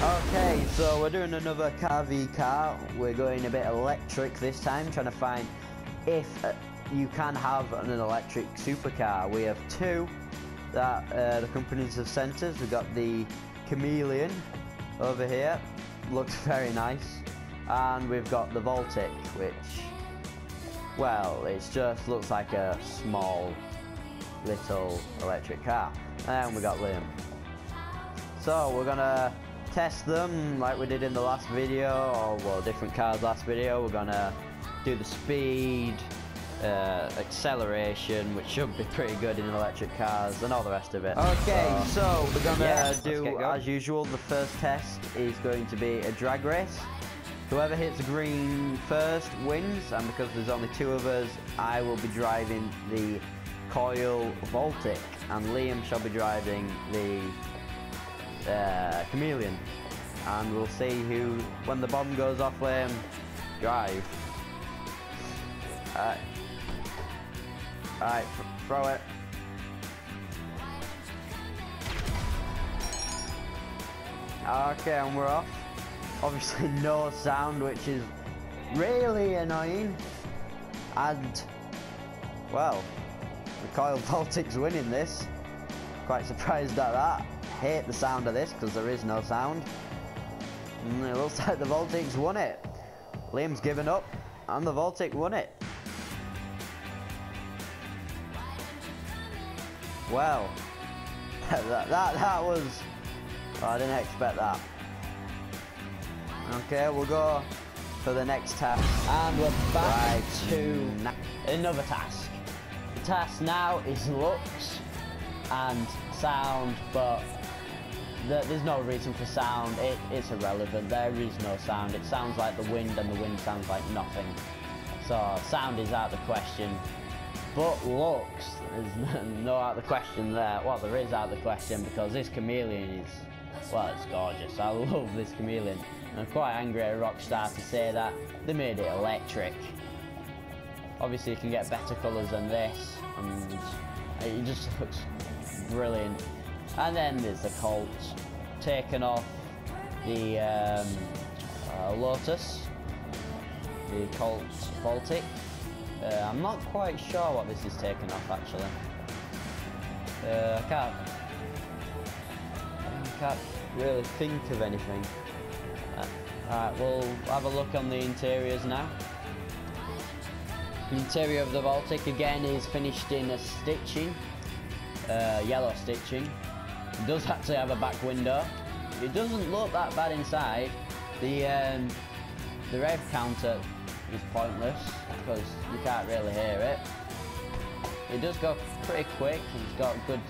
Okay, so we're doing another car v car. We're going a bit electric this time, trying to find if uh, you can have an electric supercar. We have two that uh, the companies have sent us. We've got the Khamelion over here, looks very nice, and we've got the Voltic, which, well, it just looks like a small little electric car. And we got Liam. So we're gonna test them like we did in the last video, or well, different cars last video. We're gonna do the speed, uh, acceleration, which should be pretty good in electric cars, and all the rest of it. Okay, so, so we're gonna yeah, do, as usual, the first test is going to be a drag race. Whoever hits green first wins, and because there's only two of us, I will be driving the Coil Voltic, and Liam shall be driving the uh, Khamelion. And we'll see who, when the bomb goes off, Liam, drive. Alright. Alright, throw it. Okay, and we're off. Obviously no sound, which is really annoying. And, well, the Coil Voltic's winning this. Quite surprised at that. Hate the sound of this because there is no sound. And it looks like the Voltic's won it. Liam's given up and the Voltic won it. Well, that, that, that was... Oh, I didn't expect that. Okay, we'll go for the next task. And we're back right. to another task The task now is looks and sound, but there's no reason for sound. It, it's irrelevant. There is no sound. It sounds like the wind, and the wind sounds like nothing. So sound is out of the question. But looks is no out of the question there. Well, there is out of the question because this Khamelion is, well, it's gorgeous. I love this Khamelion. I'm quite angry at Rockstar to say that they made it electric. Obviously, you can get better colours than this and it just looks brilliant. And then there's the Coil taking off the um, uh, Lotus, the Coil Voltic. Uh, I'm not quite sure what this is taking off actually. Uh, I can't, I can't really think of anything. Uh, Alright, we'll have a look on the interiors now. The interior of the Voltic again is finished in a stitching, uh, yellow stitching. It does actually have a back window. It doesn't look that bad inside. The um, the rev counter is pointless because you can't really hear it. It does go pretty quick. It's got good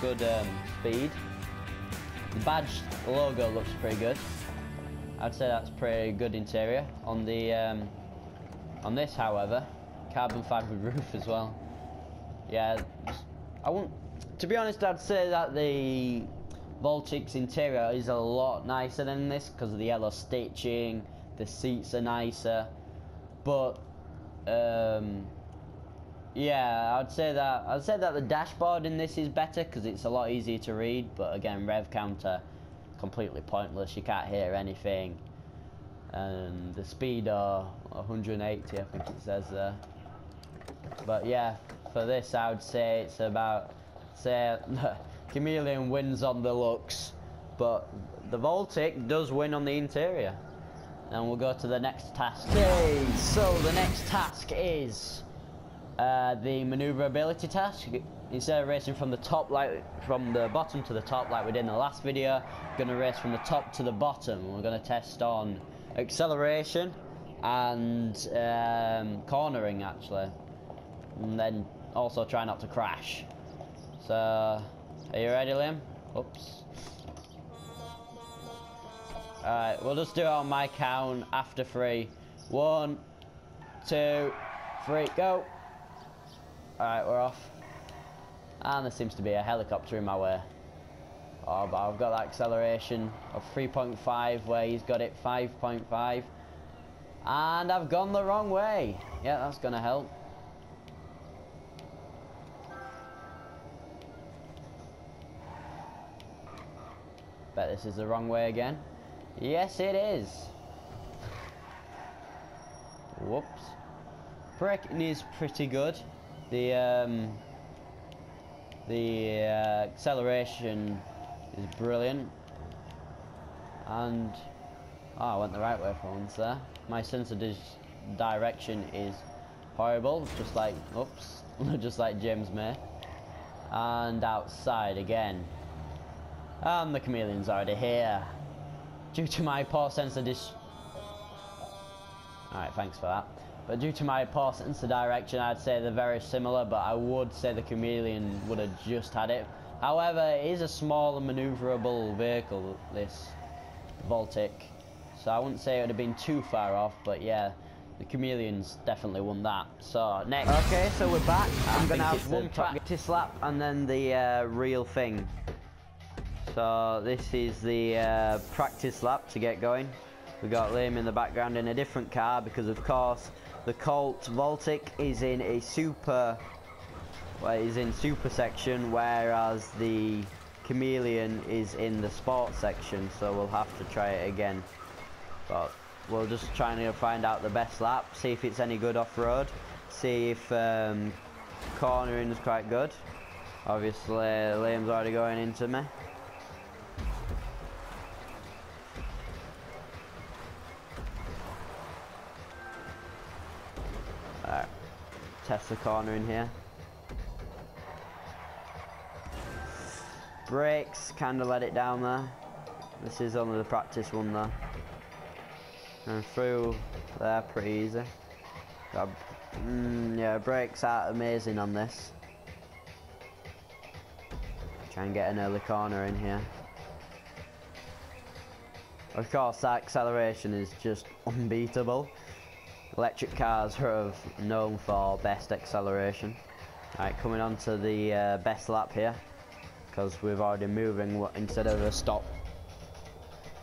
good um, speed. The badge logo looks pretty good. I'd say that's pretty good interior. On the um, on this, however, carbon fibre roof as well. Yeah, I won't. To be honest, I'd say that the Voltic's interior is a lot nicer than this because of the yellow stitching. The seats are nicer, but um, yeah, I'd say that I'd say that the dashboard in this is better because it's a lot easier to read. But again, rev counter completely pointless. You can't hear anything, and the speedo 180, I think it says there. But yeah, for this I would say it's about, Khamelion wins on the looks, but the Voltic does win on the interior. And we'll go to the next task. Okay, so the next task is uh, the maneuverability task. Instead of racing from the top, like from the bottom to the top, like we did in the last video, to race from the top to the bottom. We're to test on acceleration and um, cornering, actually and then also try not to crash. So, are you ready, Liam? Oops. Alright, we'll just do it on my count after three. One, two, three, go. Alright, we're off. And there seems to be a helicopter in my way. Oh, but I've got that acceleration of 3.5 where he's got it 5.5. And I've gone the wrong way. Yeah, that's going to help. Bet this is the wrong way again. Yes, it is. Whoops. Braking is pretty good. The um, the uh, acceleration is brilliant. And oh, I went the right way for once there. My sense of direction is horrible, just like oops, just like James May. And outside again. And the Khamelion's already here. Due to my poor sense of dis... Alright, thanks for that. But due to my poor sense of direction, I'd say they're very similar, but I would say the Khamelion would have just had it. However, it is a small and manoeuvrable vehicle, this Voltic. So I wouldn't say it would have been too far off, but yeah, the Khamelions definitely won that. So next. Okay, so we're back. I'm gonna have one practice lap and then the uh, real thing. So this is the uh, practice lap to get going. We got Liam in the background in a different car because of course the Coil Voltic is in a super well, is in super section whereas the Khamelion is in the sport section so we'll have to try it again. But we're just trying to find out the best lap, see if it's any good off-road, see if um, cornering is quite good. Obviously Liam's already going into me. Test the corner in here. Brakes, kind of let it down there. This is only the practice one though. And through there pretty easy. Got, mm, yeah, brakes are amazing on this. Try and get an early corner in here. Of course, that acceleration is just unbeatable. Electric cars are known for best acceleration. Right, coming on to the uh, best lap here, because we've already moving instead of a stop,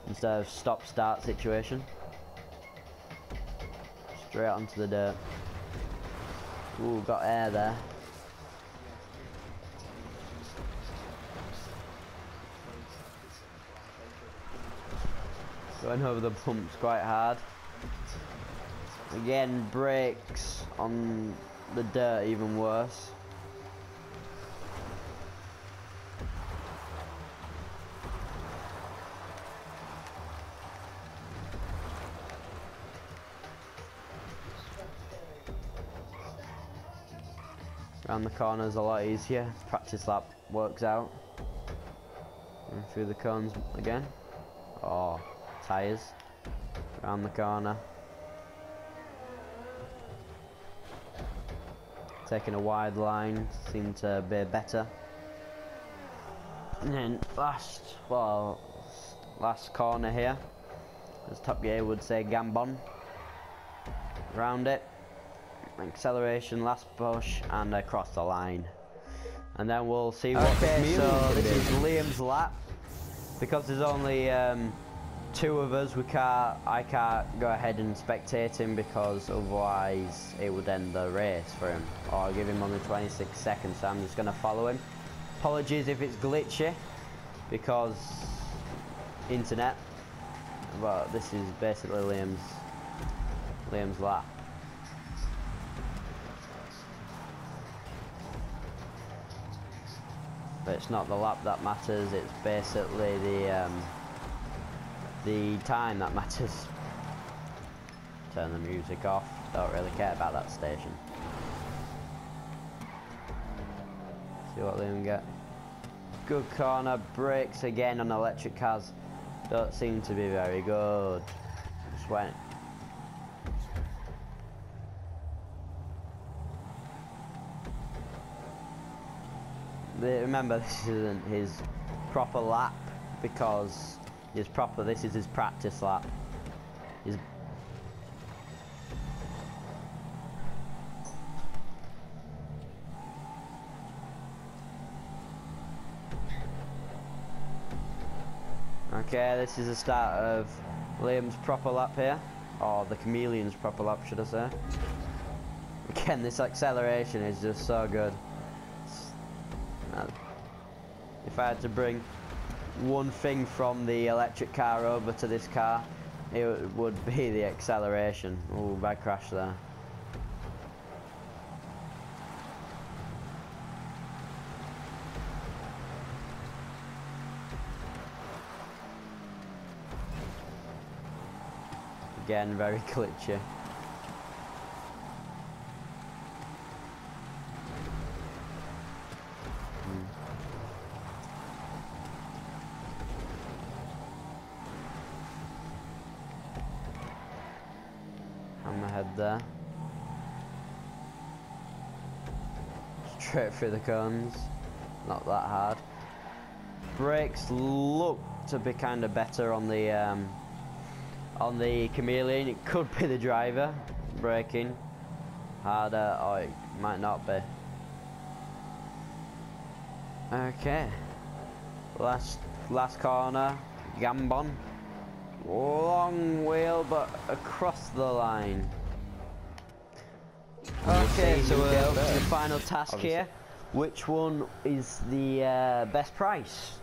instead of stop-start situation. Straight onto the dirt. Ooh, got air there. Going over the bumps quite hard. Again, brakes on the dirt even worse. Around the corners a lot easier. Practice lap works out. And through the cones again. Oh, tyres. Around the corner. Taking a wide line seemed to be better. And then last, well, last corner here, as Top Gear would say, Gambon. Round it, acceleration, last push, and across the line. And then we'll see what. Okay, so this is Liam's lap because there's only um, two of us, we can't, I can't go ahead and spectate him because otherwise it would end the race for him. I'll give him only 26 seconds, so I'm just going to follow him. Apologies if it's glitchy, because internet. But this is basically Liam's, Liam's lap. But it's not the lap that matters, it's basically the um, the time that matters. Turn the music off. Don't really care about that station. See what Liam get. Good corner. Brakes again on electric cars. Don't seem to be very good. Just went. Remember, this isn't his proper lap because his proper, this is his practice lap. His Okay, this is the start of Liam's proper lap here. Or the Khamelion's proper lap, should I say. Again, this acceleration is just so good. If I had to bring one thing from the electric car over to this car, it would be the acceleration. Oh, bad crash there. Again, very glitchy. Hammerhead there. Straight through the cones. Not that hard. Brakes look to be kind of better on the um, on the Khamelion. It could be the driver braking harder, or it might not be. Okay. Last last corner. Gambon. Long wheel, but across the line. Okay, so we're up to the final task Obviously. here. Which one is the uh, best price?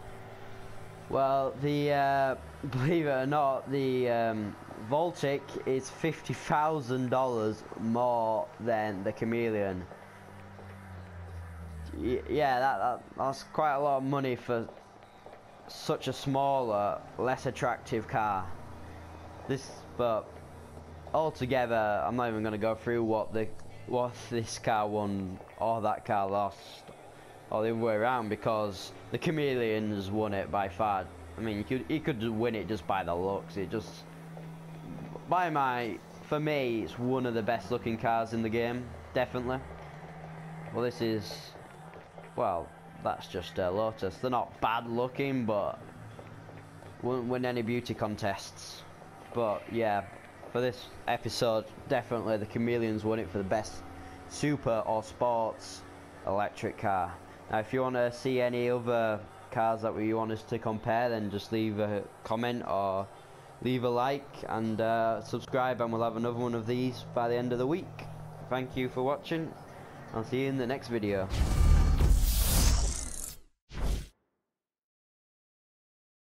Well, the uh, believe it or not, the um, Voltic is fifty thousand dollars more than the Khamelion. Y- yeah, that, that that's quite a lot of money for such a smaller, less attractive car. This, but altogether, I'm not even going to go through what the what this car won or that car lost, or the other way around, because the Khamelions won it by far. I mean, you could you could win it just by the looks. It just by my for me, it's one of the best looking cars in the game, definitely. Well, this is well, that's just a Lotus. They're not bad looking, but won't win any beauty contests. But yeah, for this episode, definitely the Khamelions won it for the best super or sports electric car. Now, if you want to see any other cars that we want us to compare, then just leave a comment or leave a like and uh, subscribe, and we'll have another one of these by the end of the week. Thank you for watching. I'll see you in the next video.